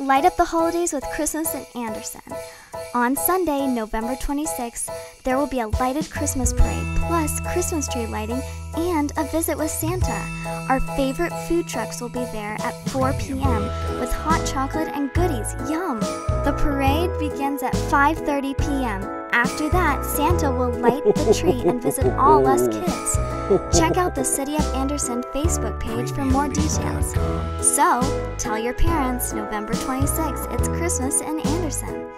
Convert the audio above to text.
Light up the holidays with Christmas in Anderson. On Sunday, November 26th, there will be a lighted Christmas parade, plus Christmas tree lighting and a visit with Santa. Our favorite food trucks will be there at 4 p.m. with hot chocolate and goodies. Yum! The parade begins at 5:30 p.m. After that, Santa will light the tree and visit all us kids. Check out the City of Anderson Facebook page for more details. So, tell your parents November 26th, it's Christmas in Anderson.